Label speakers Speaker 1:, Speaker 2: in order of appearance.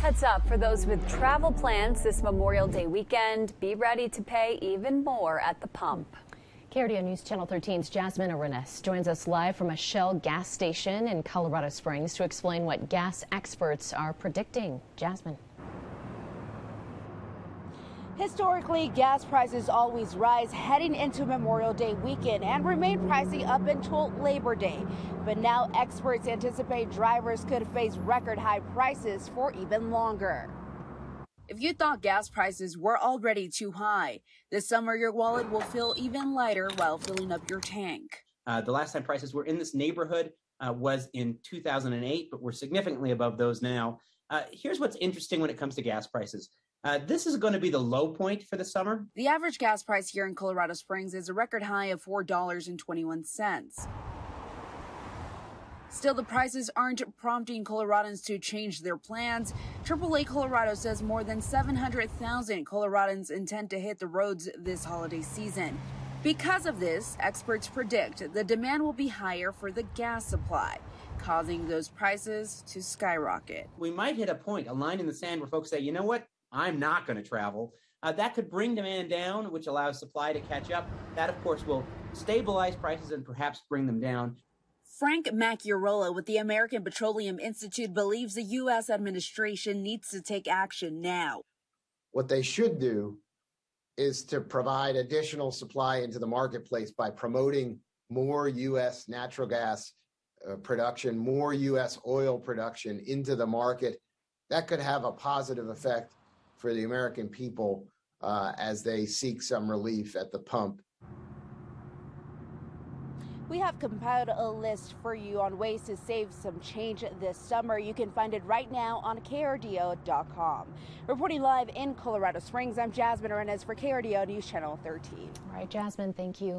Speaker 1: Heads up for those with travel plans this Memorial Day weekend. Be ready to pay even more at the pump.
Speaker 2: KRDO News Channel 13's Jasmine Arenas joins us live from a Shell gas station in Colorado Springs to explain what gas experts are predicting. Jasmine.
Speaker 3: Historically, gas prices always rise heading into Memorial Day weekend and remain pricey up until Labor Day. But now experts anticipate drivers could face record high prices for even longer. If you thought gas prices were already too high, this summer your wallet will feel even lighter while filling up your tank.
Speaker 4: Uh, the last time prices were in this neighborhood uh, was in 2008, but we're significantly above those now. Uh, here's what's interesting when it comes to gas prices. Uh, this is going to be the low point for the summer.
Speaker 3: The average gas price here in Colorado Springs is a record high of $4.21. Still, the prices aren't prompting Coloradans to change their plans. AAA Colorado says more than 700,000 Coloradans intend to hit the roads this holiday season. Because of this, experts predict the demand will be higher for the gas supply, causing those prices to skyrocket.
Speaker 4: We might hit a point, a line in the sand where folks say, you know what, I'm not going to travel. Uh, that could bring demand down, which allows supply to catch up. That, of course, will stabilize prices and perhaps bring them down.
Speaker 3: Frank Macchiarola with the American Petroleum Institute believes the U.S. administration needs to take action now.
Speaker 5: What they should do is to provide additional supply into the marketplace by promoting more U.S. natural gas uh, production, more U.S. oil production into the market. That could have a positive effect for the American people uh, as they seek some relief at the pump.
Speaker 3: We have compiled a list for you on ways to save some change this summer. You can find it right now on KRDO.com. Reporting live in Colorado Springs, I'm Jasmine Arenas for KRDO News Channel 13.
Speaker 2: All right, Jasmine, thank you.